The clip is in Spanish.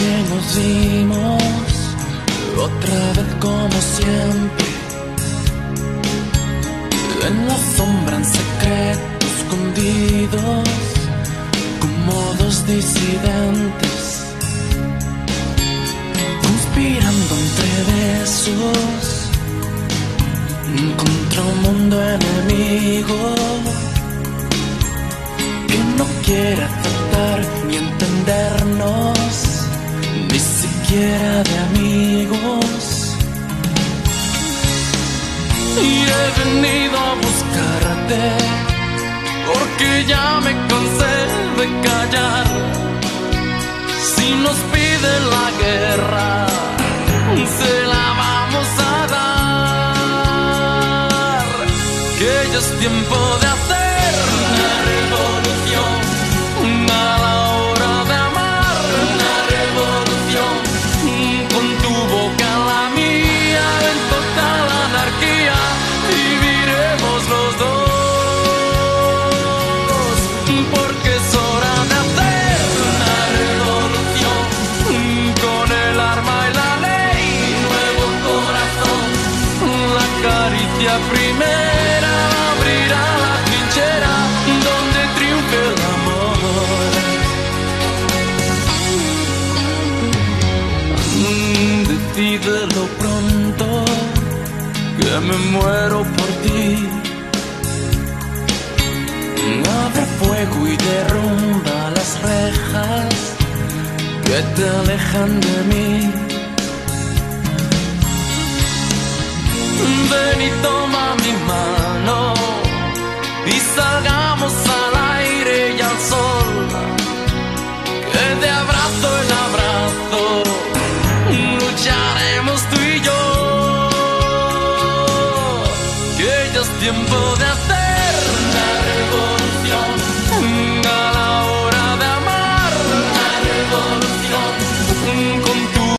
nos vimos otra vez como siempre. En la sombra, en secreto, escondidos, como dos disidentes, conspirando entre besos contra un mundo enemigo que no quiere aceptar ni entendernos, ni siquiera de amigos. Y he venido a buscarte, porque ya me cansé de callar. Si nos piden la guerra, se la vamos a dar. Que ya es tiempo de hacer caricia primera abrirá la trinchera donde triunfe el amor. Decídelo pronto que me muero por ti. Abre fuego y derrumba las rejas que te alejan de mí. es tiempo de